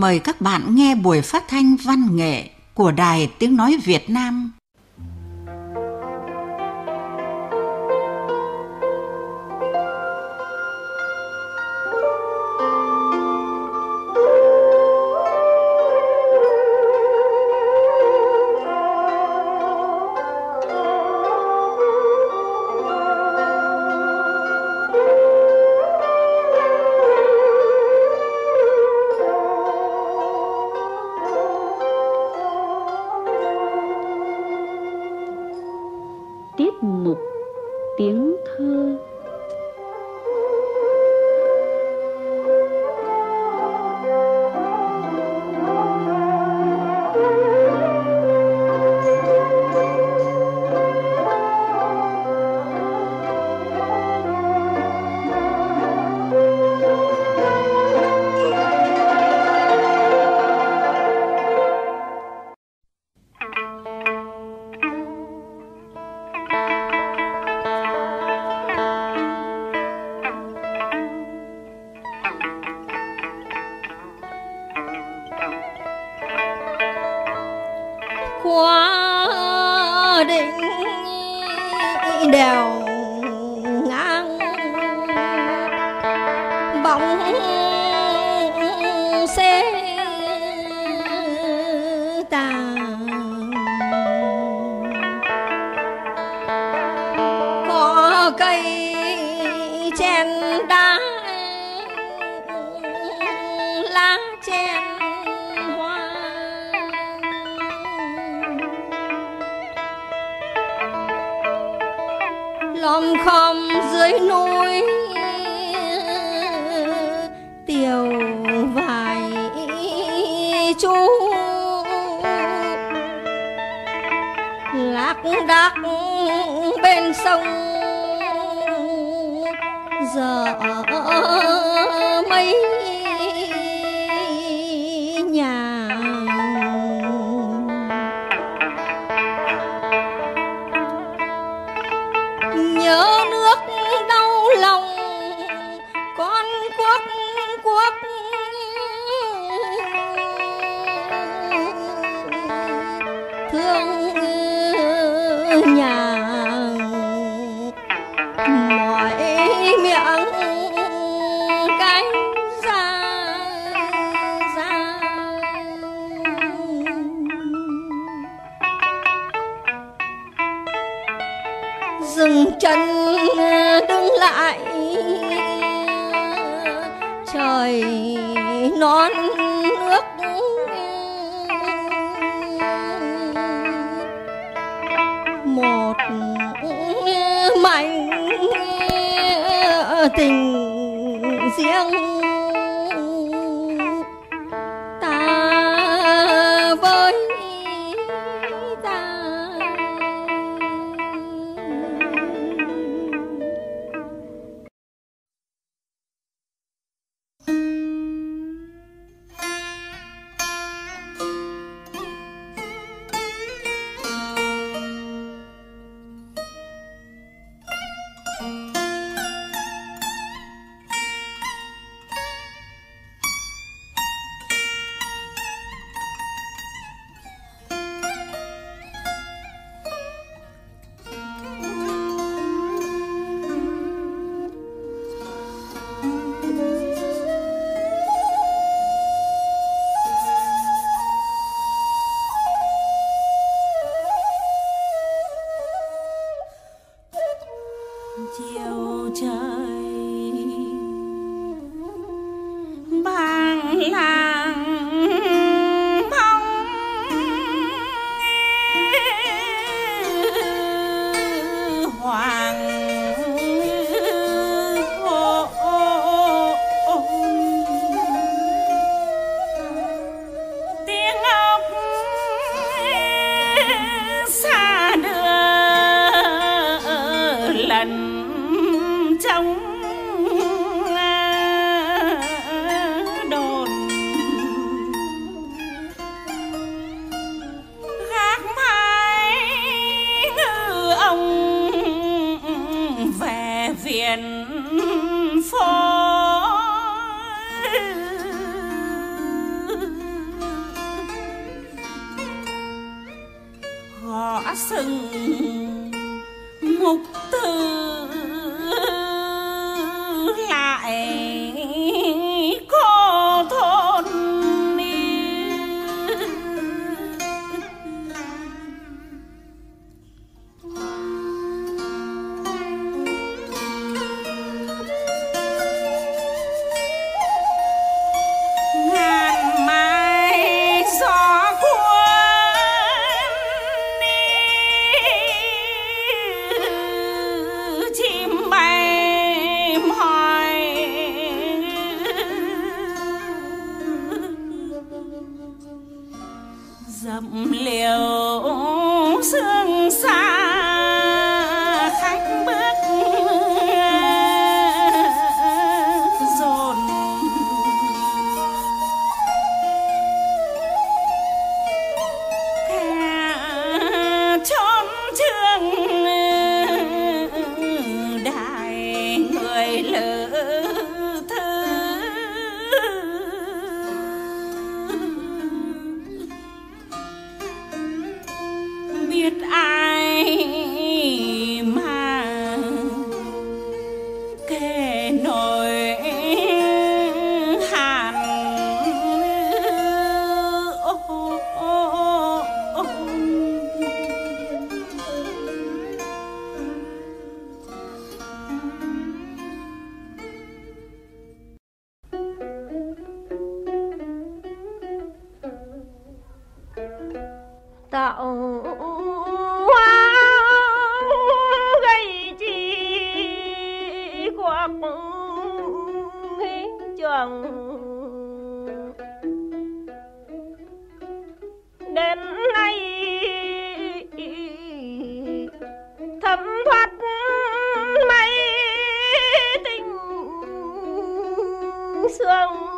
Mời các bạn nghe buổi phát thanh văn nghệ của Đài Tiếng Nói Việt Nam. cây chen đá, lá chen hoa. Lom khom dưới núi tiều vài chú lạc đắc bên sông nhớ nước đau lòng. non nước một mảnh tình riêng 算了。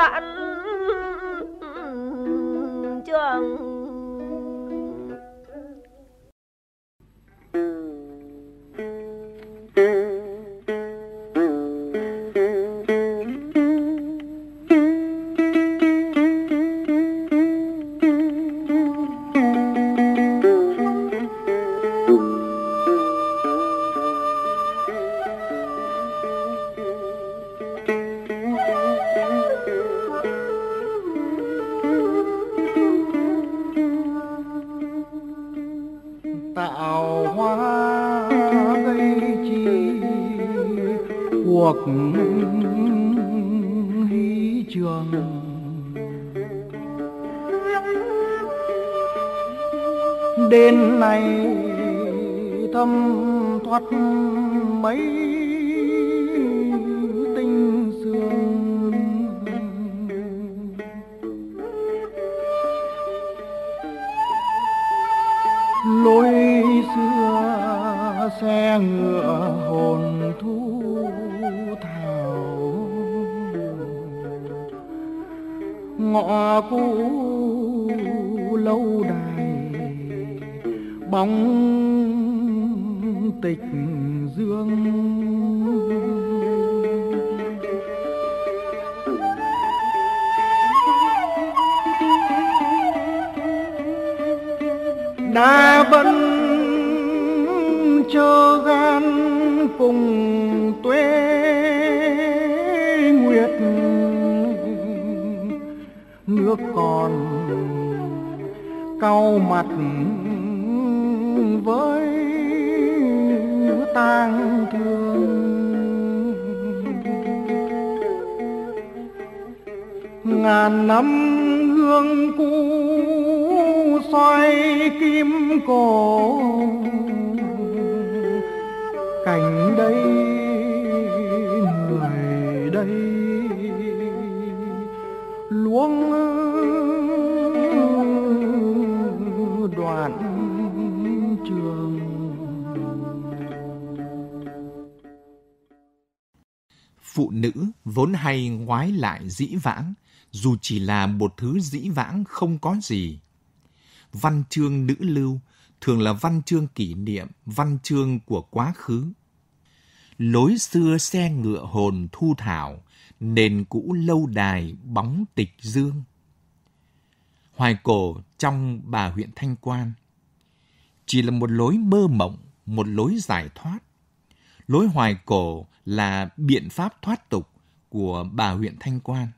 bạn. đến nay thâm thoát mấy tình xưa lối xưa xe ngựa hồn thu thảo. Ngõ cũ bóng tịch dương. Đã vẫn cho gan cùng tuế nguyệt. Nước còn cau mặt tang thương. Ngàn năm hương cũ xoay kim cổ. Cảnh đây phụ nữ vốn hay ngoái lại dĩ vãng, dù chỉ là một thứ dĩ vãng không có gì. Văn chương nữ lưu thường là văn chương kỷ niệm, văn chương của quá khứ. Lối xưa xe ngựa hồn thu thảo, nền cũ lâu đài bóng tịch dương. Hoài cổ trong bà huyện Thanh Quan chỉ là một lối mơ mộng, một lối giải thoát. Lối hoài cổ là biện pháp thoát tục của bà huyện Thanh Quan.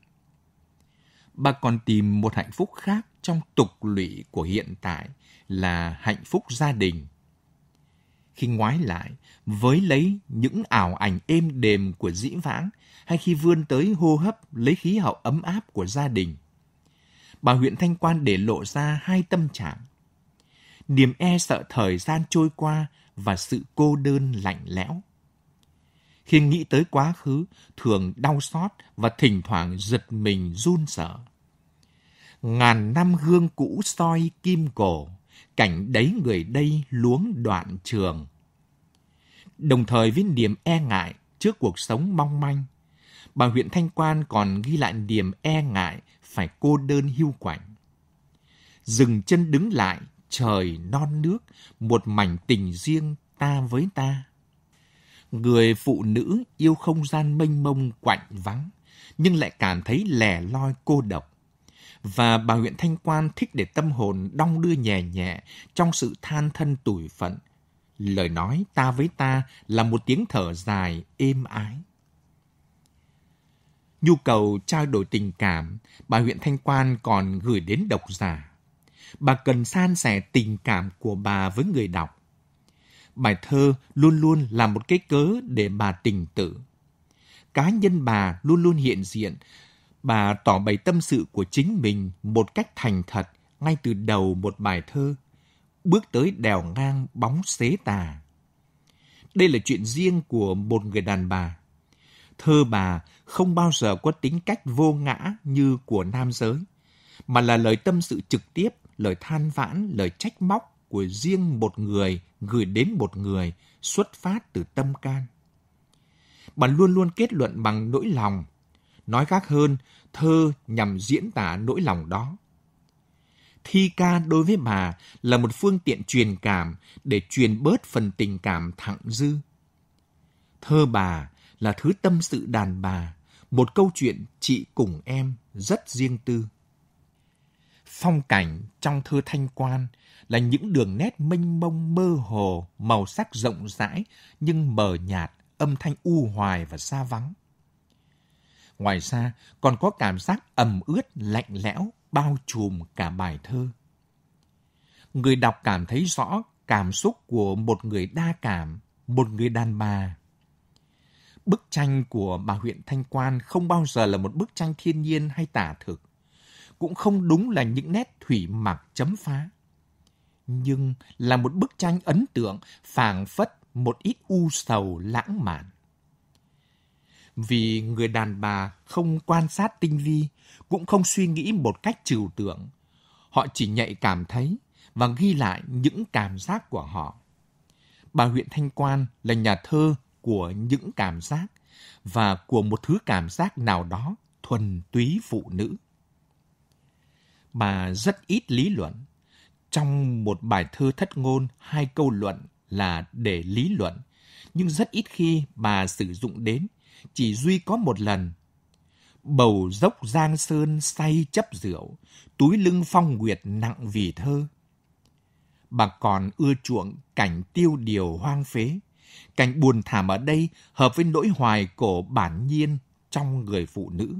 Bà còn tìm một hạnh phúc khác trong tục lụy của hiện tại là hạnh phúc gia đình. Khi ngoái lại, với lấy những ảo ảnh êm đềm của dĩ vãng hay khi vươn tới hô hấp lấy khí hậu ấm áp của gia đình, bà huyện Thanh Quan để lộ ra hai tâm trạng. Niềm e sợ thời gian trôi qua và sự cô đơn lạnh lẽo. Khi nghĩ tới quá khứ, thường đau xót và thỉnh thoảng giật mình run sợ. Ngàn năm gương cũ soi kim cổ, cảnh đấy người đây luống đoạn trường. Đồng thời với niềm e ngại trước cuộc sống mong manh, bà huyện Thanh Quan còn ghi lại niềm e ngại phải cô đơn hưu quạnh. Dừng chân đứng lại, trời non nước, một mảnh tình riêng ta với ta. Người phụ nữ yêu không gian mênh mông quạnh vắng, nhưng lại cảm thấy lẻ loi cô độc. Và bà huyện Thanh Quan thích để tâm hồn đong đưa nhẹ nhẹ trong sự than thân tủi phận. Lời nói ta với ta là một tiếng thở dài, êm ái. Nhu cầu trao đổi tình cảm, bà huyện Thanh Quan còn gửi đến độc giả. Bà cần san sẻ tình cảm của bà với người đọc. Bài thơ luôn luôn là một cái cớ để bà tình tự. Cá nhân bà luôn luôn hiện diện. Bà tỏ bày tâm sự của chính mình một cách thành thật ngay từ đầu một bài thơ. Bước tới đèo ngang bóng xế tà. Đây là chuyện riêng của một người đàn bà. Thơ bà không bao giờ có tính cách vô ngã như của nam giới, mà là lời tâm sự trực tiếp, lời than vãn, lời trách móc của riêng một người gửi đến một người xuất phát từ tâm can. Bà luôn luôn kết luận bằng nỗi lòng. Nói khác hơn, thơ nhằm diễn tả nỗi lòng đó. Thi ca đối với bà là một phương tiện truyền cảm để truyền bớt phần tình cảm thẳng dư. Thơ bà là thứ tâm sự đàn bà, một câu chuyện chị cùng em rất riêng tư. Phong cảnh trong thơ Thanh Quan là những đường nét mênh mông mơ hồ, màu sắc rộng rãi nhưng mờ nhạt, âm thanh u hoài và xa vắng. Ngoài ra, còn có cảm giác ẩm ướt, lạnh lẽo, bao trùm cả bài thơ. Người đọc cảm thấy rõ cảm xúc của một người đa cảm, một người đàn bà. Bức tranh của bà huyện Thanh Quan không bao giờ là một bức tranh thiên nhiên hay tả thực, cũng không đúng là những nét thủy mặc chấm phá nhưng là một bức tranh ấn tượng phảng phất một ít u sầu lãng mạn. Vì người đàn bà không quan sát tinh vi, cũng không suy nghĩ một cách trừu tượng. Họ chỉ nhạy cảm thấy và ghi lại những cảm giác của họ. Bà huyện Thanh Quan là nhà thơ của những cảm giác và của một thứ cảm giác nào đó thuần túy phụ nữ. bà rất ít lý luận. Trong một bài thơ thất ngôn, hai câu luận là để lý luận, nhưng rất ít khi bà sử dụng đến, chỉ duy có một lần. Bầu dốc giang sơn say chấp rượu, túi lưng phong nguyệt nặng vì thơ. Bà còn ưa chuộng cảnh tiêu điều hoang phế, cảnh buồn thảm ở đây hợp với nỗi hoài cổ bản nhiên trong người phụ nữ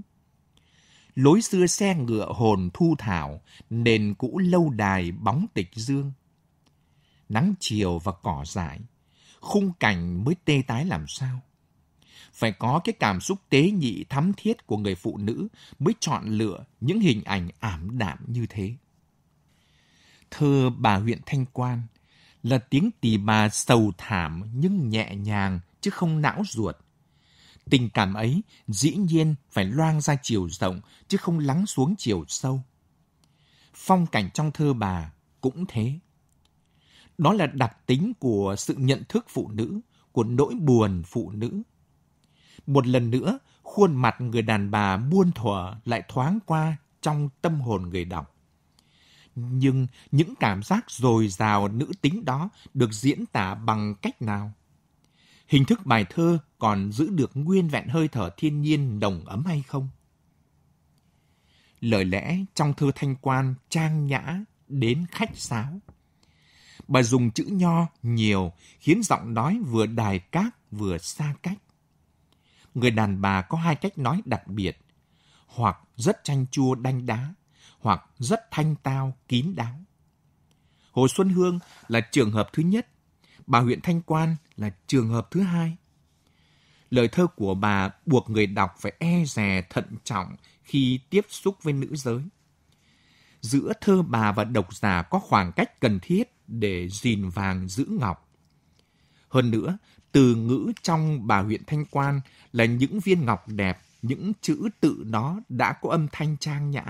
lối xưa xe ngựa hồn thu thảo, nền cũ lâu đài bóng tịch dương. Nắng chiều và cỏ dại, khung cảnh mới tê tái làm sao. Phải có cái cảm xúc tế nhị thắm thiết của người phụ nữ mới chọn lựa những hình ảnh ảm đạm như thế. Thơ bà huyện Thanh Quan là tiếng tỳ bà sầu thảm nhưng nhẹ nhàng chứ không não ruột Tình cảm ấy dĩ nhiên phải loang ra chiều rộng chứ không lắng xuống chiều sâu. Phong cảnh trong thơ bà cũng thế. Đó là đặc tính của sự nhận thức phụ nữ, của nỗi buồn phụ nữ. Một lần nữa, khuôn mặt người đàn bà buôn thuở lại thoáng qua trong tâm hồn người đọc. Nhưng những cảm giác dồi dào nữ tính đó được diễn tả bằng cách nào? Hình thức bài thơ còn giữ được nguyên vẹn hơi thở thiên nhiên nồng ấm hay không? Lời lẽ trong thơ thanh quan trang nhã đến khách sáo. Bà dùng chữ nho nhiều khiến giọng nói vừa đài cát vừa xa cách. Người đàn bà có hai cách nói đặc biệt, hoặc rất chanh chua đanh đá, hoặc rất thanh tao kín đáo. Hồ Xuân Hương là trường hợp thứ nhất bà huyện Thanh Quan là trường hợp thứ hai. Lời thơ của bà buộc người đọc phải e dè thận trọng khi tiếp xúc với nữ giới. Giữa thơ bà và độc giả có khoảng cách cần thiết để gìn vàng giữ ngọc. Hơn nữa, từ ngữ trong bà huyện Thanh Quan là những viên ngọc đẹp, những chữ tự đó đã có âm thanh trang nhã.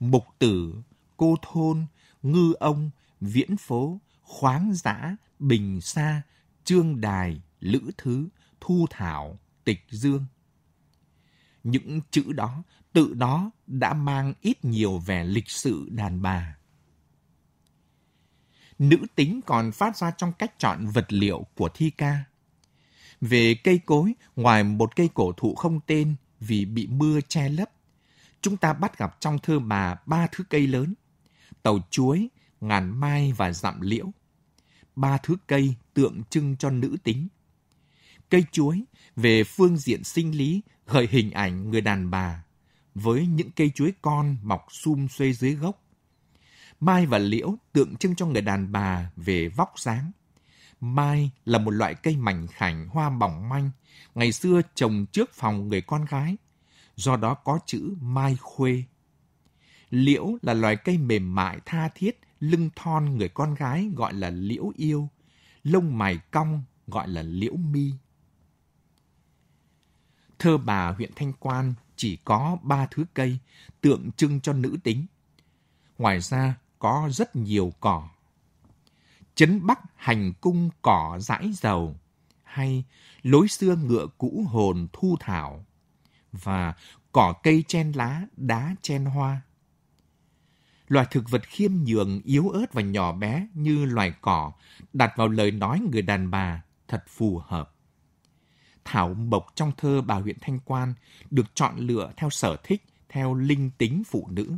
Mục tử, cô thôn, ngư ông, viễn phố, khoáng giã, bình sa, trương đài, lữ thứ, thu thảo, tịch dương. Những chữ đó, tự đó đã mang ít nhiều vẻ lịch sự đàn bà. Nữ tính còn phát ra trong cách chọn vật liệu của thi ca. Về cây cối, ngoài một cây cổ thụ không tên vì bị mưa che lấp, chúng ta bắt gặp trong thơ bà ba thứ cây lớn, tàu chuối, ngàn mai và dặm liễu ba thứ cây tượng trưng cho nữ tính. Cây chuối về phương diện sinh lý gợi hình ảnh người đàn bà với những cây chuối con mọc sum xuê dưới gốc. Mai và liễu tượng trưng cho người đàn bà về vóc dáng. Mai là một loại cây mảnh khảnh hoa mỏng manh, ngày xưa trồng trước phòng người con gái, do đó có chữ mai khuê. Liễu là loài cây mềm mại tha thiết, lưng thon người con gái gọi là liễu yêu, lông mày cong gọi là liễu mi. Thơ bà huyện Thanh Quan chỉ có ba thứ cây tượng trưng cho nữ tính. Ngoài ra có rất nhiều cỏ. Chấn Bắc hành cung cỏ dãi dầu hay lối xưa ngựa cũ hồn thu thảo và cỏ cây chen lá, đá chen hoa loài thực vật khiêm nhường, yếu ớt và nhỏ bé như loài cỏ đặt vào lời nói người đàn bà thật phù hợp. Thảo mộc trong thơ bà huyện Thanh Quan được chọn lựa theo sở thích, theo linh tính phụ nữ.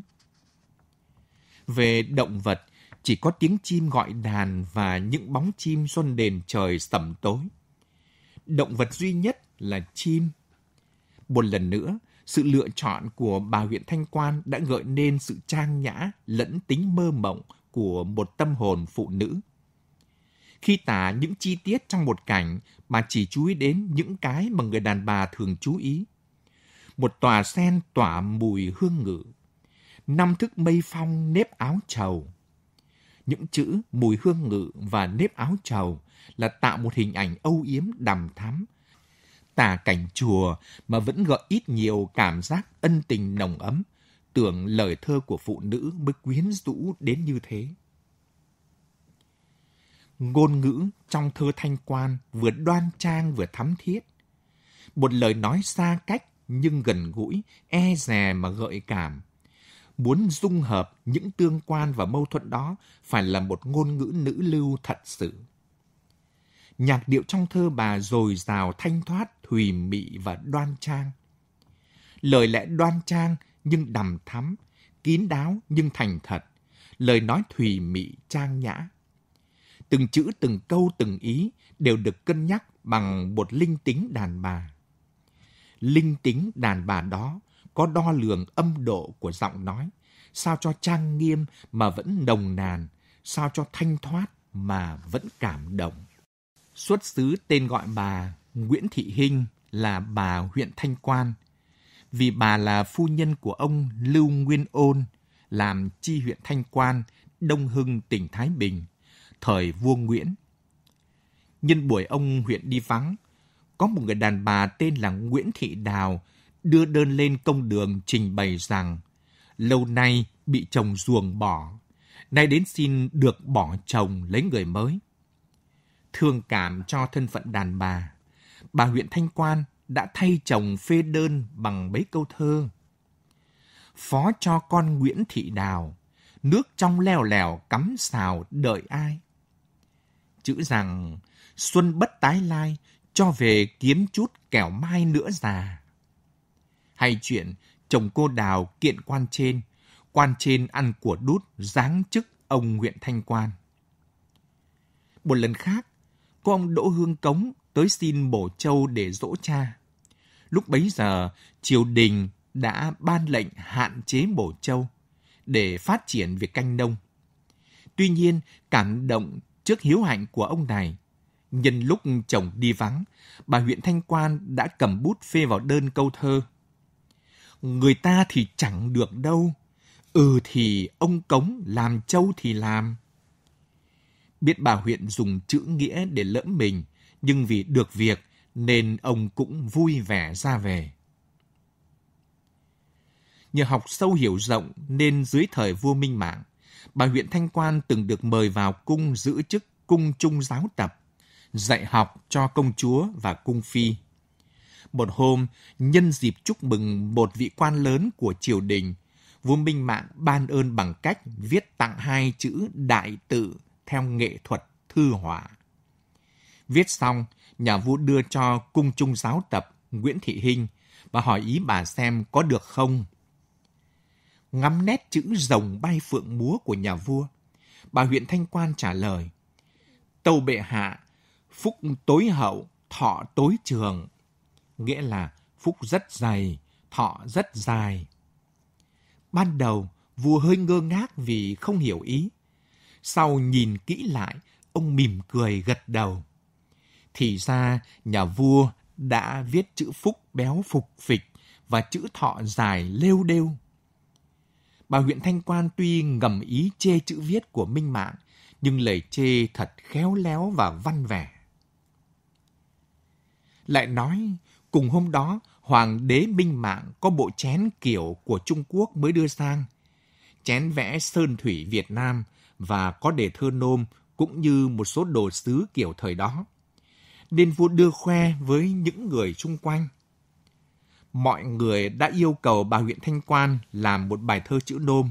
Về động vật, chỉ có tiếng chim gọi đàn và những bóng chim xuân đền trời sẩm tối. Động vật duy nhất là chim. Một lần nữa, sự lựa chọn của bà huyện Thanh Quan đã gợi nên sự trang nhã lẫn tính mơ mộng của một tâm hồn phụ nữ. Khi tả những chi tiết trong một cảnh bà chỉ chú ý đến những cái mà người đàn bà thường chú ý. Một tòa sen tỏa mùi hương ngự, năm thức mây phong nếp áo trầu. Những chữ mùi hương ngự và nếp áo trầu là tạo một hình ảnh âu yếm đằm thắm, tà cảnh chùa mà vẫn gợi ít nhiều cảm giác ân tình nồng ấm, tưởng lời thơ của phụ nữ mới quyến rũ đến như thế. Ngôn ngữ trong thơ thanh quan vừa đoan trang vừa thắm thiết. Một lời nói xa cách nhưng gần gũi, e dè mà gợi cảm. muốn dung hợp những tương quan và mâu thuẫn đó phải là một ngôn ngữ nữ lưu thật sự. Nhạc điệu trong thơ bà dồi dào thanh thoát, thùy mị và đoan trang. Lời lẽ đoan trang nhưng đầm thắm, kín đáo nhưng thành thật, lời nói thùy mị trang nhã. Từng chữ, từng câu, từng ý đều được cân nhắc bằng một linh tính đàn bà. Linh tính đàn bà đó có đo lường âm độ của giọng nói, sao cho trang nghiêm mà vẫn nồng nàn, sao cho thanh thoát mà vẫn cảm động. Xuất xứ tên gọi bà Nguyễn Thị Hinh là bà huyện Thanh Quan, vì bà là phu nhân của ông Lưu Nguyên Ôn, làm chi huyện Thanh Quan, Đông Hưng, tỉnh Thái Bình, thời vua Nguyễn. Nhân buổi ông huyện đi vắng, có một người đàn bà tên là Nguyễn Thị Đào đưa đơn lên công đường trình bày rằng lâu nay bị chồng ruồng bỏ, nay đến xin được bỏ chồng lấy người mới. Thương cảm cho thân phận đàn bà, bà huyện Thanh Quan đã thay chồng phê đơn bằng mấy câu thơ. Phó cho con Nguyễn Thị Đào, nước trong leo lèo cắm xào đợi ai. Chữ rằng, xuân bất tái lai, cho về kiếm chút kẻo mai nữa già. Hay chuyện chồng cô Đào kiện quan trên, quan trên ăn của đút giáng chức ông huyện Thanh Quan. Một lần khác, có ông Đỗ Hương Cống tới xin bổ châu để dỗ cha. Lúc bấy giờ, triều đình đã ban lệnh hạn chế bổ châu để phát triển việc canh nông. Tuy nhiên, cảm động trước hiếu hạnh của ông này, nhân lúc chồng đi vắng, bà huyện Thanh Quan đã cầm bút phê vào đơn câu thơ. Người ta thì chẳng được đâu, ừ thì ông Cống làm châu thì làm. Biết bà huyện dùng chữ nghĩa để lỡ mình, nhưng vì được việc nên ông cũng vui vẻ ra về. Nhờ học sâu hiểu rộng nên dưới thời vua Minh Mạng, bà huyện Thanh Quan từng được mời vào cung giữ chức cung trung giáo tập, dạy học cho công chúa và cung phi. Một hôm, nhân dịp chúc mừng một vị quan lớn của triều đình, vua Minh Mạng ban ơn bằng cách viết tặng hai chữ đại tự theo nghệ thuật thư họa. Viết xong, nhà vua đưa cho cung trung giáo tập Nguyễn Thị Hinh và hỏi ý bà xem có được không. Ngắm nét chữ rồng bay phượng múa của nhà vua, bà huyện Thanh Quan trả lời, Tâu bệ hạ, phúc tối hậu, thọ tối trường, nghĩa là phúc rất dày, thọ rất dài. Ban đầu, vua hơi ngơ ngác vì không hiểu ý. Sau nhìn kỹ lại, ông mỉm cười gật đầu. Thì ra nhà vua đã viết chữ phúc béo phục phịch và chữ thọ dài lêu đêu. Bà huyện Thanh Quan tuy ngầm ý chê chữ viết của Minh Mạng, nhưng lời chê thật khéo léo và văn vẻ. Lại nói, cùng hôm đó, Hoàng đế Minh Mạng có bộ chén kiểu của Trung Quốc mới đưa sang. Chén vẽ sơn thủy Việt Nam và có đề thơ nôm cũng như một số đồ sứ kiểu thời đó nên vua đưa khoe với những người xung quanh. Mọi người đã yêu cầu bà huyện Thanh Quan làm một bài thơ chữ nôm.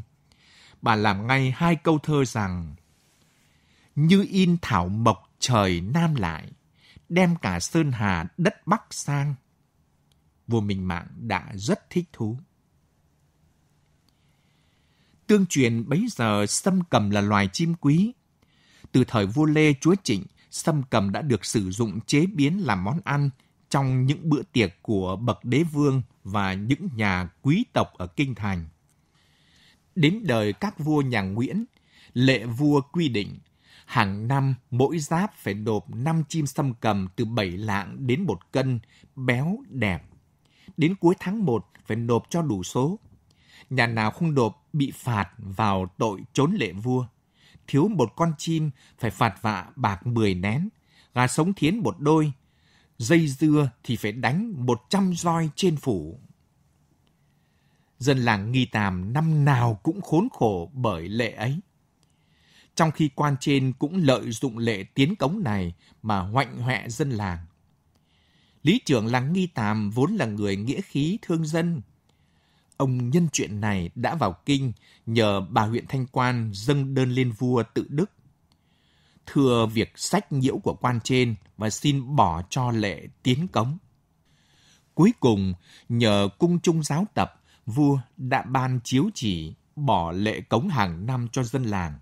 Bà làm ngay hai câu thơ rằng Như in thảo mộc trời nam lại, đem cả Sơn Hà đất Bắc sang. Vua Minh Mạng đã rất thích thú. Tương truyền bấy giờ sâm cầm là loài chim quý. Từ thời vua Lê Chúa Trịnh sâm cầm đã được sử dụng chế biến làm món ăn trong những bữa tiệc của bậc đế vương và những nhà quý tộc ở kinh thành. Đến đời các vua nhà Nguyễn, lệ vua quy định hàng năm mỗi giáp phải nộp 5 chim sâm cầm từ 7 lạng đến một cân, béo, đẹp. Đến cuối tháng 1 phải nộp cho đủ số. Nhà nào không nộp bị phạt vào tội trốn lệ vua thiếu một con chim phải phạt vạ bạc 10 nén, gà sống thiến một đôi, dây dưa thì phải đánh 100 roi trên phủ. Dân làng nghi tàm năm nào cũng khốn khổ bởi lệ ấy. Trong khi quan trên cũng lợi dụng lệ tiến cống này mà hoạnh hoẹ dân làng. Lý trưởng làng nghi tàm vốn là người nghĩa khí thương dân ông nhân chuyện này đã vào kinh nhờ bà huyện Thanh Quan dâng đơn lên vua tự đức. Thưa việc sách nhiễu của quan trên và xin bỏ cho lệ tiến cống. Cuối cùng, nhờ cung trung giáo tập, vua đã ban chiếu chỉ bỏ lệ cống hàng năm cho dân làng.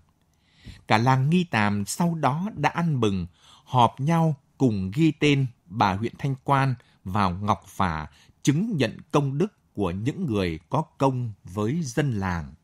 Cả làng nghi tàm sau đó đã ăn mừng, họp nhau cùng ghi tên bà huyện Thanh Quan vào ngọc phả chứng nhận công đức của những người có công với dân làng.